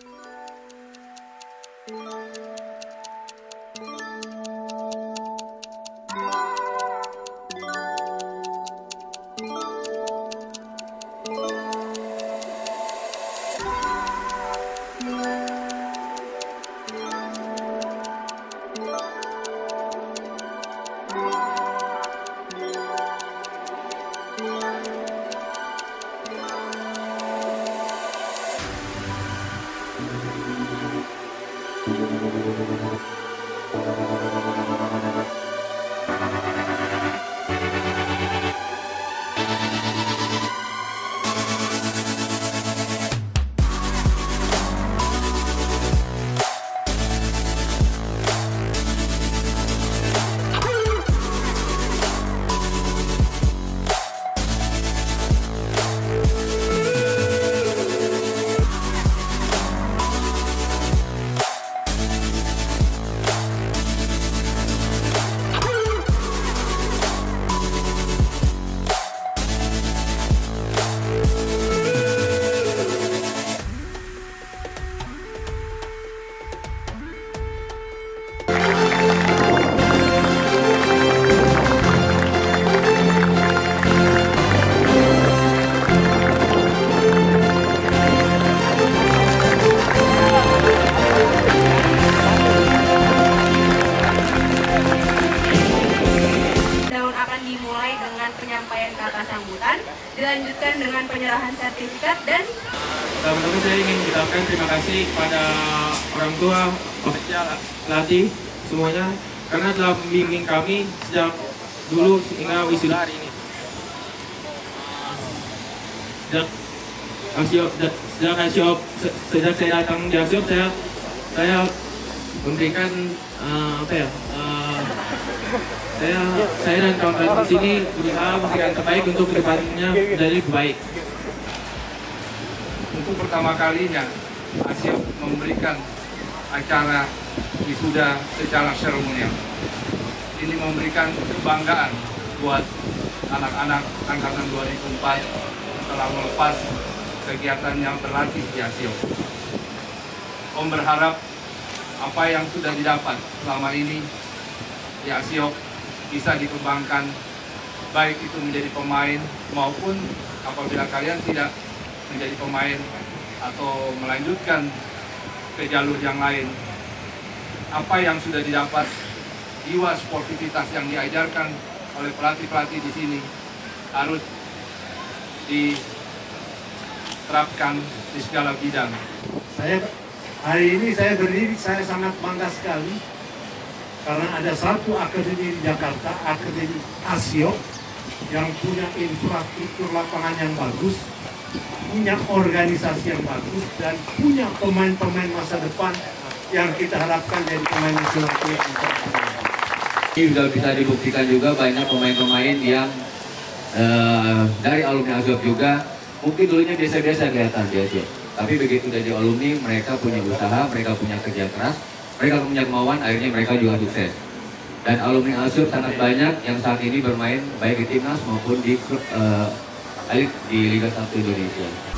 Thank you. Penyampaian kata sambutan, dilanjutkan dengan penyerahan sertifikat dan Pertama-tama saya ingin mengucapkan terima kasih kepada orang tua, ofisial, pelatih, semuanya karena telah membimbing kami sejak dulu hingga wisuda hari ini. Sejak Asiop, sejak Asiop, se- sejak saya datang di Asiop, saya saya memberikan eh, apa ya? Saya saya dan kawan-kawan di sini berusaha memberikan terbaik untuk ke depannya lebih baik. untuk pertama kalinya Asiop memberikan acara wisuda secara seremonial. Ini memberikan kebanggaan buat anak-anak angkatan 2004 telah melepas kegiatannya berlatih di Asiop. Om berharap apa yang sudah didapat selama ini di Asiop bisa dikembangkan baik itu menjadi pemain maupun apabila kalian tidak menjadi pemain atau melanjutkan ke jalur yang lain. Apa yang sudah didapat, jiwa sportivitas yang diajarkan oleh pelatih-pelatih di sini harus diterapkan di segala bidang. Saya hari ini saya berdiri, saya sangat bangga sekali karena ada satu akademi di Jakarta, Akademi Asio, yang punya infrastruktur lapangan yang bagus, punya organisasi yang bagus, dan punya pemain-pemain masa depan yang kita harapkan jadi pemain nasional. Ini sudah bisa dibuktikan juga banyak pemain-pemain yang eh, dari alumni Azov juga mungkin dulunya biasa-biasa kelihatan di Azov. Tapi begitu jadi alumni, mereka punya usaha, mereka punya kerja keras, mereka punya kemauan, akhirnya mereka juga sukses. Dan alumni Azov sangat banyak yang saat ini bermain baik di timnas maupun di klub eh, elit di Liga 1 Indonesia.